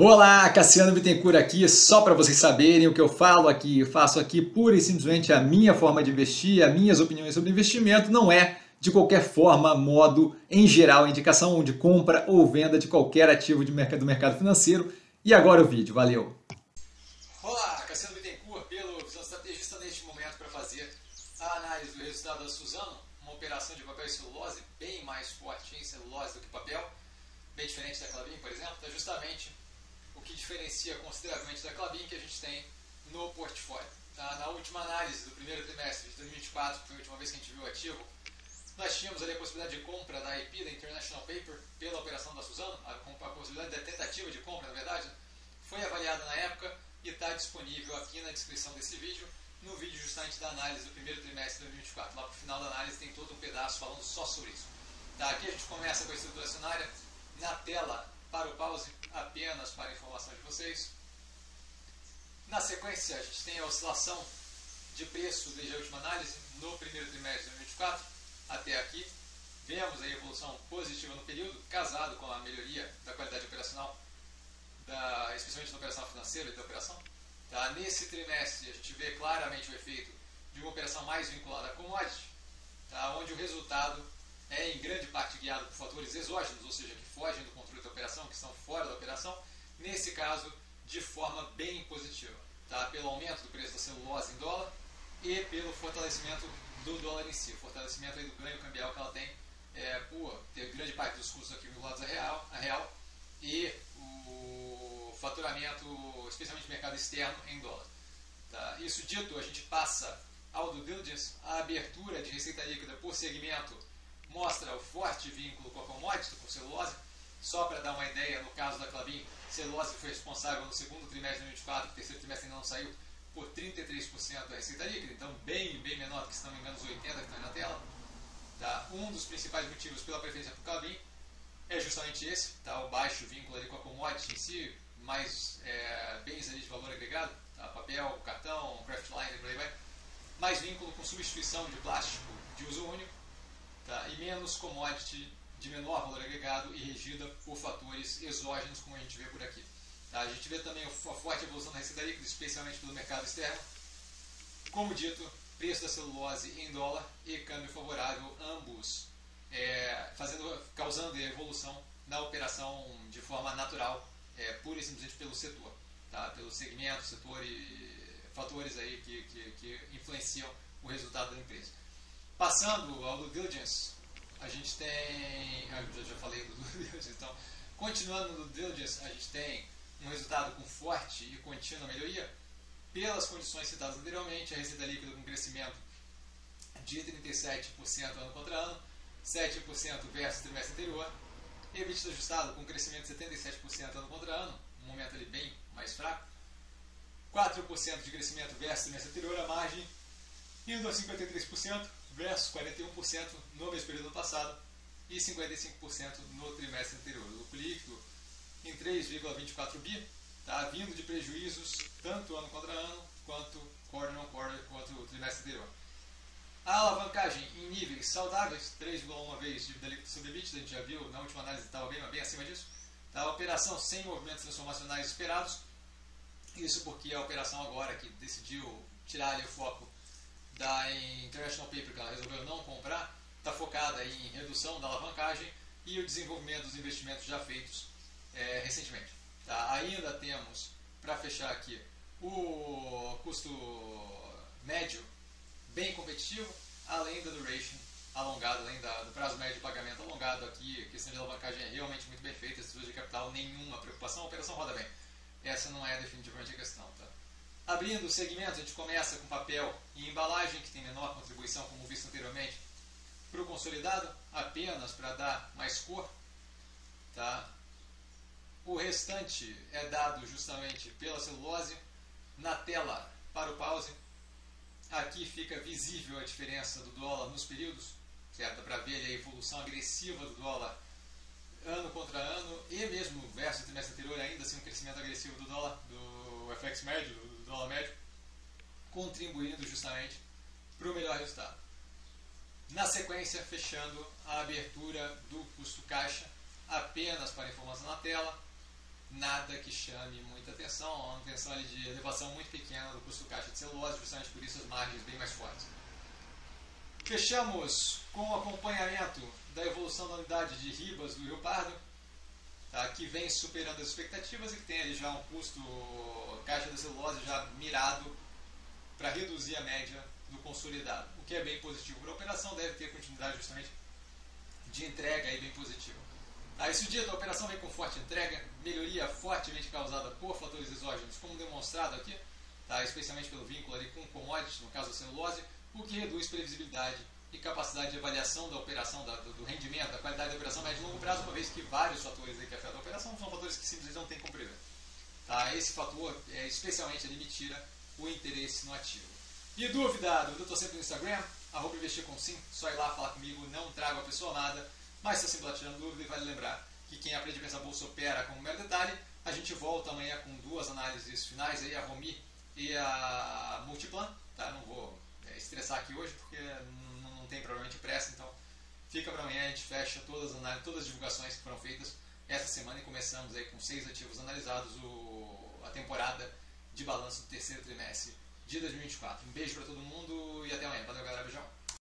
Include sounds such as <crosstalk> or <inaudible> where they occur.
Olá, Cassiano Bittencourt aqui, só para vocês saberem o que eu falo aqui, eu faço aqui pura e simplesmente a minha forma de investir, as minhas opiniões sobre investimento, não é de qualquer forma, modo, em geral, indicação de compra ou venda de qualquer ativo de mercado, do mercado financeiro. E agora o vídeo, valeu! Olá, Cassiano Bittencourt, pelo Visão Estrategista neste momento para fazer a análise do resultado da Suzano, uma operação de papel e celulose bem mais forte em celulose do que papel, bem diferente da Clabin, por exemplo, está justamente que diferencia consideravelmente da Clabin que a gente tem no portfólio. Tá? Na última análise do primeiro trimestre de 2024, que foi a última vez que a gente viu o ativo, nós tínhamos ali a possibilidade de compra da IP, da International Paper, pela operação da Suzano, a, a possibilidade da tentativa de compra, na verdade, foi avaliada na época e está disponível aqui na descrição desse vídeo, no vídeo justamente da análise do primeiro trimestre de 2024. Lá para o final da análise tem todo um pedaço falando só sobre isso. Tá? Aqui a gente começa com a estrutura acionária. Na tela para o pause apenas para informação de vocês. Na sequência, a gente tem a oscilação de preço desde a última análise no primeiro trimestre de 2024 até aqui. Vemos a evolução positiva no período, casado com a melhoria da qualidade operacional, da, especialmente na operação financeira e da operação. Tá? Nesse trimestre, a gente vê claramente o efeito de uma operação mais vinculada a commodity, tá? onde o resultado é em grande parte guiado por fatores exógenos, ou seja, que fogem do controle da operação, que estão fora da operação, nesse caso de forma bem positiva, tá? pelo aumento do preço da celulose em dólar e pelo fortalecimento do dólar em si, fortalecimento do ganho cambial que ela tem é, por ter grande parte dos custos aqui vinculados a real, a real e o faturamento, especialmente no mercado externo, em dólar. Tá? Isso dito, a gente passa ao due diligence, a abertura de receita líquida por segmento mostra o forte vínculo com a commodity, com celulose. Só para dar uma ideia, no caso da Clabin, celulose foi responsável no segundo trimestre de 2024, o terceiro trimestre ainda não saiu, por 33% da receita líquida, então bem, bem menor que, se não me engano, os 80% que estão na tela. Tá? Um dos principais motivos pela preferência por Clabin é justamente esse, tá? o baixo vínculo ali com a commodity em si, mais é, bens ali de valor agregado, tá? papel, cartão, craftline, por aí vai, mais vínculo com substituição de plástico de uso único, tá? e menos commodity de menor valor agregado e regida por fatores exógenos, como a gente vê por aqui. Tá? A gente vê também a forte evolução da receita líquida, especialmente pelo mercado externo. Como dito, preço da celulose em dólar e câmbio favorável, ambos é, fazendo, causando evolução da operação de forma natural, é, pura e simplesmente pelo setor, tá? pelo segmento, setor e fatores aí que, que, que influenciam o resultado da empresa. Passando ao due diligence, a gente tem. Ah, eu já falei do <laughs> diligence, então, continuando no diligence, a gente tem um resultado com forte e contínua melhoria. Pelas condições citadas anteriormente, a receita líquida com crescimento de 37% ano contra ano, 7% versus trimestre anterior, EBITDA ajustado com crescimento de 77% ano contra ano, um momento ali bem mais fraco, 4% de crescimento versus trimestre anterior, a margem indo a 53%, versus 41% no mesmo período passado e 55% no trimestre anterior. O líquido em 3,24 bi, tá, vindo de prejuízos tanto ano contra ano, quanto quarter on quarter, quanto o trimestre anterior. A alavancagem em níveis saudáveis, 3,1 vezes dívida líquida sobre EBITDA, a gente já viu, na última análise estava bem, bem acima disso. Tá, a operação sem movimentos transformacionais esperados, isso porque a operação agora que decidiu tirar o foco da International Paper, que ela resolveu não comprar, está focada em redução da alavancagem e o desenvolvimento dos investimentos já feitos é, recentemente. Tá? Ainda temos, para fechar aqui, o custo médio bem competitivo, além da duration alongada, além da, do prazo médio de pagamento alongado aqui, a questão de alavancagem é realmente muito bem feita, estrutura de capital, nenhuma preocupação, a operação roda bem. Essa não é definitivamente a questão. Tá? Abrindo o segmento, a gente começa com papel e embalagem, que tem menor contribuição, como visto anteriormente, para o consolidado, apenas para dar mais cor. Tá? O restante é dado justamente pela celulose. Na tela, para o pause, aqui fica visível a diferença do dólar nos períodos, certo? Para ver a evolução agressiva do dólar ano contra ano e mesmo versus o trimestre anterior, ainda assim um crescimento agressivo do dólar, do FX médio, dólar médio, contribuindo justamente para o melhor resultado. Na sequência, fechando a abertura do custo caixa, apenas para informação na tela, nada que chame muita atenção, uma manutenção de elevação muito pequena do custo caixa de celulose, justamente por isso as margens bem mais fortes. Fechamos com o acompanhamento da evolução da unidade de Ribas do Rio Pardo, tá, que vem superando as expectativas e que tem ali já um custo caixa da celulose já mirado para reduzir a média do consolidado, o que é bem positivo para a operação, deve ter continuidade justamente de entrega aí bem positiva. Tá, esse dia da operação vem com forte entrega, melhoria fortemente causada por fatores exógenos, como demonstrado aqui, tá, especialmente pelo vínculo ali com commodities, no caso a celulose, o que reduz previsibilidade e capacidade de avaliação da operação, da, do, rendimento, da qualidade da operação médio e longo prazo, uma vez que vários fatores que afetam a operação são fatores que simplesmente não tem como prever. Tá? Esse fator, é, especialmente, ele me tira o interesse no ativo. E dúvida? Dúvida eu estou sempre no Instagram, arroba investir com sim, só ir lá falar comigo, não trago a pessoa amada, mas está sempre lá tirando dúvida e vale lembrar que quem aprende a pensar bolsa opera com um mero detalhe. A gente volta amanhã com duas análises finais, aí, a Romi e a Multiplan. Tá? Não vou é, estressar aqui hoje porque não tem provavelmente pressa, então fica para amanhã, a gente fecha todas as, análises, todas as divulgações que foram feitas essa semana e começamos aí com seis ativos analisados o, a temporada de balanço do terceiro trimestre de 2024. Um beijo para todo mundo e até amanhã. Valeu, galera. Beijão.